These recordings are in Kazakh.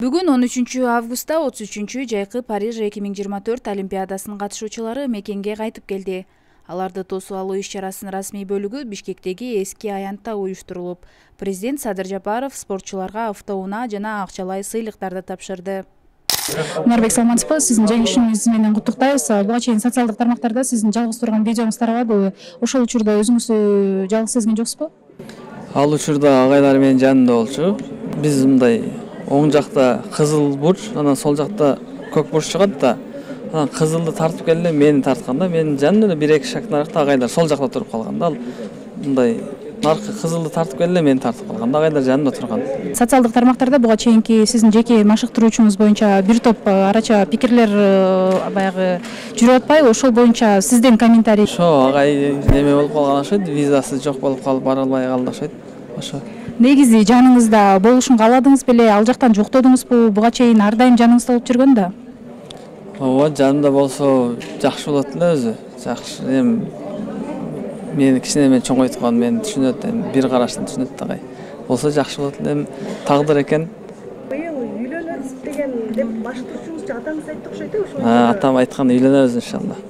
үчүнчү августта отуз үчүнчү жайкы париж эки миң жыйырма төрт олимпиадасынын катышуучулары мекенге кайтып келди. Аларды тосуп алуу иш чарасынын расмий бөлүгү бишкектеги эски аянтта уюштурулуп. Президент садыр жапаров спортчуларга автоунаа жана акчалай сыйлыктарды тапшырды. Нурбек салмановпа сиздин жеңишиңиз менен куттуктайбыз буга чейин социалдык тармактарда сиздин жалгыз турган видеоңуз тарабадыбы ошол учурда өзүңүздү жалгыз сезген жоксузбу ал учурда агайлар менин жанымда болчу. Биз мындай оң жакта кызыл бурч анан сол жакта көк бурч чыгат да анан кызылды тартып келди эле мени тарткан да менин жанымда бир эки шаг наракта агайлар сол жакта туруп калган да. Ал мындай наркы кызылды тартып келди эле мени тартып калган да агайлар жанымда турган социалдык тармактарда буга чейинки сиздин жеке машыктыруучуңуз боюнча бир топ арача пикирлер баягы жүрүп атпайбы ошол боюнча сиздин комментарий. Ошо агай неме болуп калган окшойт визасы жок болуп калып бара албай калды окшойт ошо негизи жаныңызда болушун кааладыңыз беле ал жактан жоктодуңузбу буга чейин ар дайым жаныңызда болуп жүргөн да? Ооба жанымда болсо жакшы болот эле өзү. Жакшы эми мени кичине эме чоңойткон мени түшүнөт эми бир караштан түшүнөт да агай болсо жакшы болот эле эми тагдыр экен. Быйыл үйлөнөбүз деген деп машыктыруучуңузчу атаңыз айтты окшойт э ошол атам айткан үйлөнөбүз иншалла.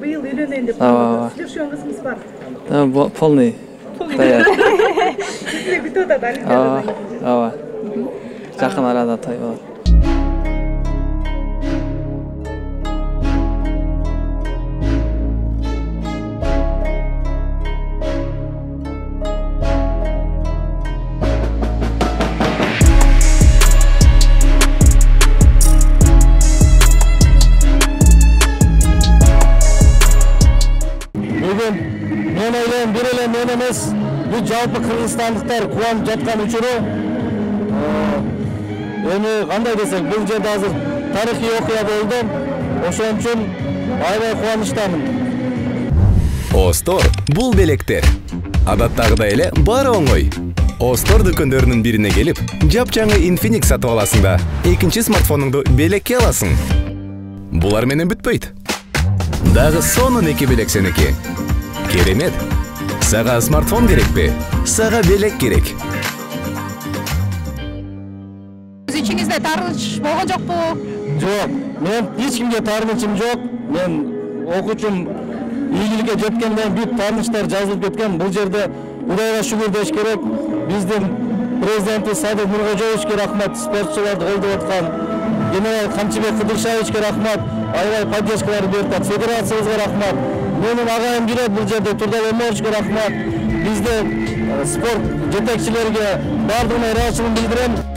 Быйыл үйлөнөйүн деп ооба. ооба сүйлөшкөн кызыңыз барбы полный сизди күтүп атат ооба ооба жакын арада той болот бүт жалпы кыргызстандыктар кубанып жаткан учуру эми кандай десек бул жерде азыр тарыхый окуя болду ошон үчүн аябай кубанычтамын остор бул белектер адаттагыдай эле баары оңой. Остор дүкөндөрүнүн бирине келип жапжаңы инфиникс сатып аласың да экинчи смартфонуңду белекке аласың. Булар менен бүтпөйт. Дагы сонун эки белек сеники керемет! Сага смартфон керекпи сага белек керек. Өз ичиңизде таарыныч болгон жокпу жок мен эч кимге таарынычым жок мен окуучум ийгиликке жеткенден кийин бүт таарынычтар жазылып кеткен. Бул жерде кудайга шүгүр деш керек. Биздин президентибиз садыр нуркожоевичке рахмат. Спортчуларды колдоп аткан генерал камчыбек кыдыршаевичке рахмат. Аябай поддержкалар берип атат федерациябызга рахмат. Менин агайым жүрөт бул жерде турдал омаровичке рахмат биздин спорт жетекчилерге баардыгына ыраазычылыгымды билдирем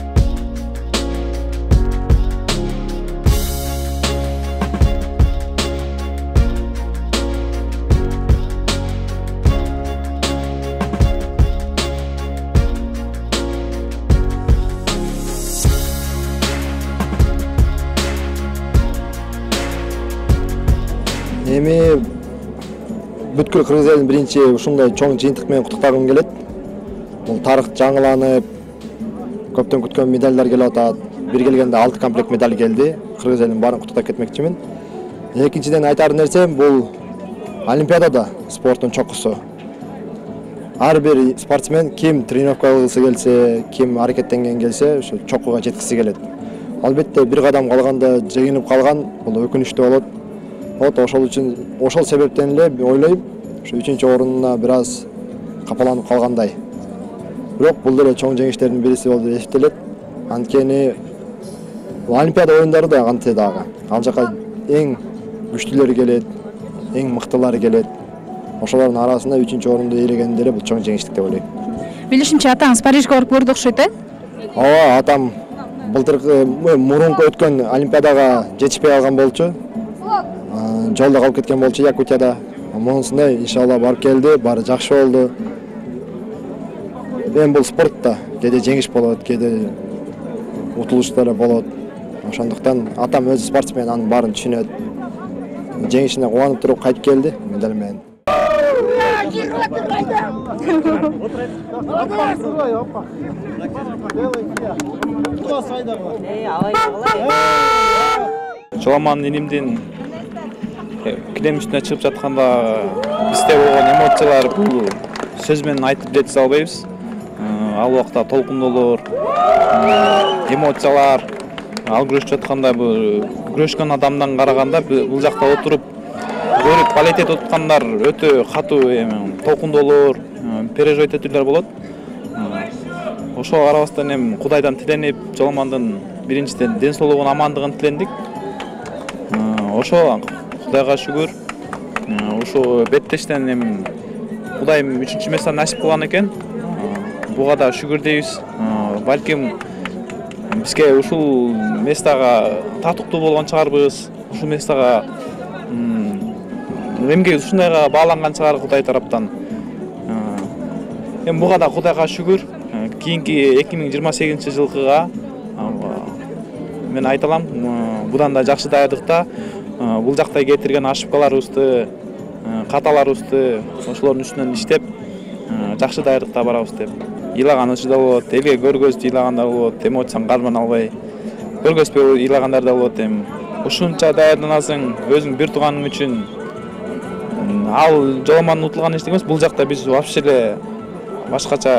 бүткүл кыргыз элин биринчи ушундай чоң жыйынтык менен куттуктагым келет бул тарых жаңыланып көптөн күткөн медальдар келип атат бир келгенде алты комплект медаль келди кыргыз элин баарын куттуктап кетмекчимин экинчиден айтаар нерсем бул олимпиада да спорттун чокусу ар бир спортсмен ким тренировка кылгысы келсе ким аракеттенген келсе ошо чокуга жеткиси келет албетте бир кадам калганда жеңилип калган бул өкүнүчтүү болот вот ошол үчүн ошол себептен эле ойлойм ушу үчүнчү орунуна бир аз капаланып калгандай бирок бул деле чоң жеңиштердин бириси болуп эсептелет анткени бул олимпиада оюндары да кантсе дагы ал жака эң күчтүүлөрү келет эң мыктылары келет ошолордун арасында үчүнчү орунду ээлеген деле бул чоң жеңиштик деп ойлойм билишимче атаңыз парижге барып көрдү окшойт э ооба атам былтыркы мурунку өткөн олимпиадага жетишпей калган болчу жолдо калып кеткен болчу якутияда. Монусунда иншалла барып келди баары жакшы болду эми бул спорт да кээде жеңиш болот кээде утулуштар болот ошондуктан атам өзү спортсмен анын баарын түшүнөт жеңишине кубанып туруп кайтып келди медаль менен жоламан инимдин килем үстүнө чыгып жатканда бизде болгон эмоциялар бул сөз менен айтып жеткизе албайбыз ал убакта толкундуулур эмоциялар ал күрөшүп жатканда бул күрөшкөн адамдан караганда бул жакта отуруп көрүп этип аткандар өтө катуу эми толкундоолор переживать этүүлөр болот ошого карабастан эми кудайдан тиленип жоламандын биринчиден ден соолугун амандыгын тилендик ошо кудайга шүгүр ушул беттештен эми кудайым үчүнчү местаны насип кылган экен. Буга да шүгүр дейбиз. Балким бизге ушул местага татыктуу болгон чыгарбыз. Ушул местага эмгеги ушундайга бааланган чыгар кудай тараптан. Эми буга да кудайга шүгүр кийинки эки миң жыйырма сегизинчи жылкыга мен айта алам будан да жакшы даярдыкта бул жакта кетирген ошибкаларыбызды каталарыбызды ошолордун үстүнөн иштеп жакшы даярдыкта барабыз деп ыйлаган учурда болот элге көргөзүп ыйлагандар болот эмоцияны кармана албай. Көргөзбөй ыйлагандар да болот эми. Ушунча даярданасың өзүң бир тууганың үчүн. Ал жоламандын утулган эчтеке эмес бул жакта биз вообще эле башкача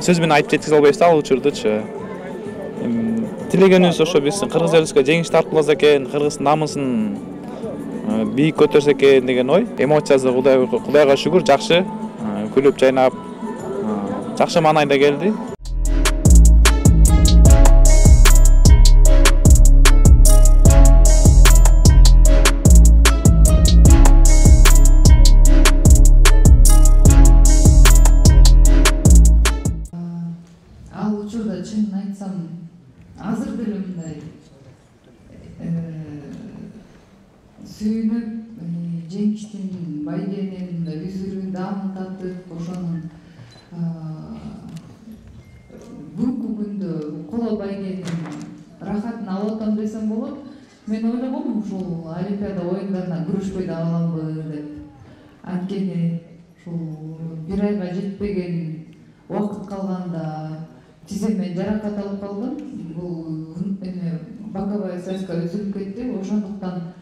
сөз менен айтып жеткизе албайбыз да ал учурдучу тилегенибиз ошо биздин кыргыз элибизге жеңиш тартууласа экен кыргыздын намысын бийик көтөрсө экен деген ой. Эмоциясы кудайга шүгүр жакшы күлүп жайнап жакшы маанайда келди сүйүнүп жеңиштин байгенин мындай үзүрүн даамын татып ошонун бүгүнкү күндө коло байгенин рахатын алып атам десем болот мен ойлогом ушул олимпиада оюндарына күрөшпөй да каламбы деп анткени ушул бир айга жетпеген убакыт калганда тиземе жаракат алып калдым бул эме боковая связка үзүлүп кетти ошондуктан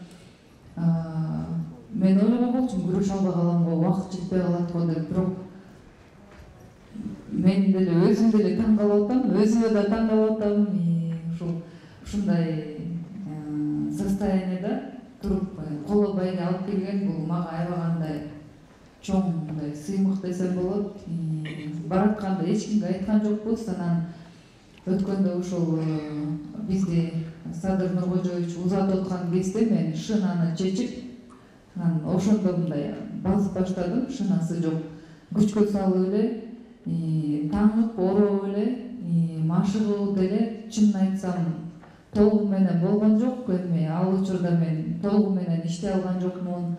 мен ойлогон болчумун күрөшө албай каламбы убакыт жетпей калат го деп бирок мен деле өзүм деле таң калып атам өзүмө да таң калып атам ушул ушундай состояниеда туруп коло байге алып келген бул мага аябагандай чоң мындай сыймык десем болот. Баратканда эч кимге айткан жокпуз анан өткөндө ушул бизди садыр нуркожоевич узатып аткан кезде мен шынаны чечип анан ошондо мындай басып баштадым шынасы жок. Күчкө салып эле таңып ороп эле машыгып деле чынын айтсам толугу менен болгон жок эми ал учурда мен толугу менен иштей алган жокмун.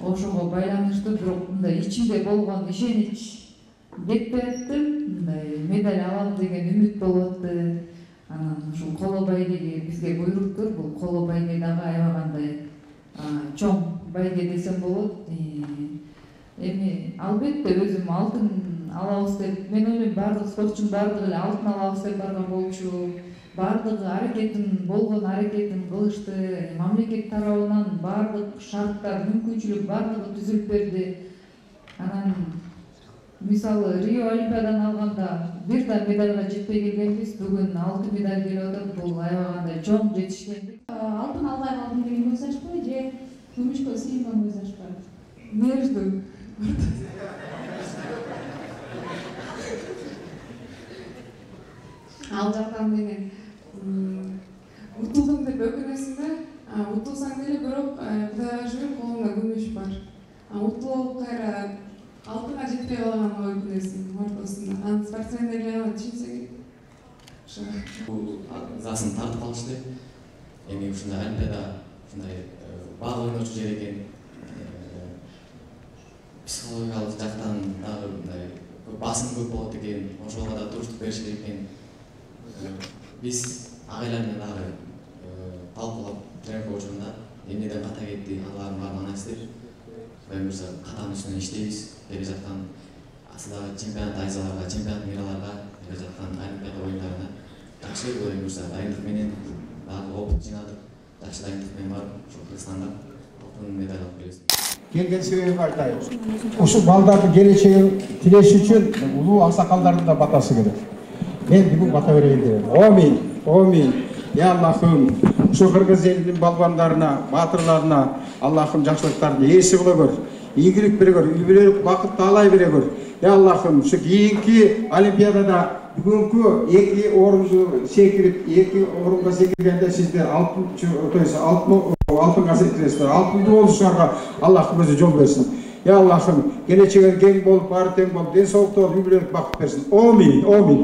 Ошого байланыштуу бирок мындай ичимде болгон ишенич кетпей атты мындай медаль алам деген үмүт болуп атты анан ушул коло байгеге бизге буйруптур бул коло байге дагы аябагандай чоң байге десем болот. Эми албетте өзүм алтын алабыз деп мен ойлойм баардык спортчунун баардыгы эле алтын алабыз деп барган болчу. Баардыгы аракетин болгон аракетин кылышты мамлекет тарабынан баардык шарттар мүмкүнчүлүк баардыгы түзүлүп берди. Анан мисалы рио олимпиаданы алганда бир да медальга жетпей келгенбиз бүгүн алтын медаль келип атат бул аябагандай чоң жетишкендик алтын албай калдым деген көз ачпы же күмүшкө сыйынган көз ачпы между түшүнсө керек ошо бул засын тартып калышты эми ушундай олимпиада ушундай баал ойночу жер экен психологиялык жактан дагы мындай басым көп болот экен ошого да туруштук бериш керек экен биз агайлар менен дагы талкуулап тренировка учурунда эмнеден ката кетти алардын баарын анализдеп кудай буюрса катанын үстүнөн иштейбиз келе жаткан асылдагы чемпионат азияларга чемпионат мираларга келе жаткан олимпиада оюндарына жакшы кудай буюрса дайындык менен дагы опыт жыйнадык жакшы дайындык менен барып кыргызстанга алтын медаль алып келебиз келген себебимди айтайын ушул балдардын келечегин тилеш үчүн улуу аксакалдардын да батасы керек мен бүгүн бата берейин деп омин омин я аллахым ушу кыргыз элинин балбандарына баатырларына аллахым жакшылыктарды ээси кыла көр ийгилик бере көр үй бүлөлүк бакыт таалай бере көр. Я аллахым ушу кийинки олимпиадада бүгүнкү эки орунду секирип эки орунга секиргенде сиздер алтынчы то есть алтын алтынга секиресиздер алтынды болушуңарга аллахтын өзү жол берсин я аллахым келечегиң кең болуп баары тең болуп ден соолуктуу болуп үй бүлөлүк бакыт берсин омин омин